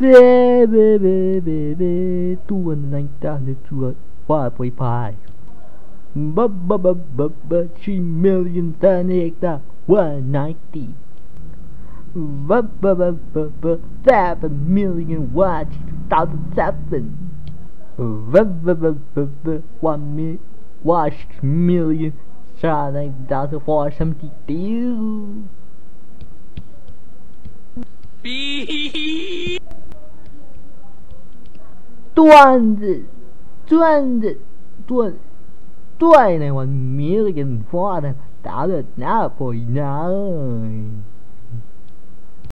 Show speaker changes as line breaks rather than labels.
baby, two and nine thousand two five point five. Ba ba ba ba ba three million ten hectare one ninety. Ba ba ba ba seven million one thousand seven. Ba ba ba ba ba one mi one million nine thousand four seventy two. 段子段子段段那我 million father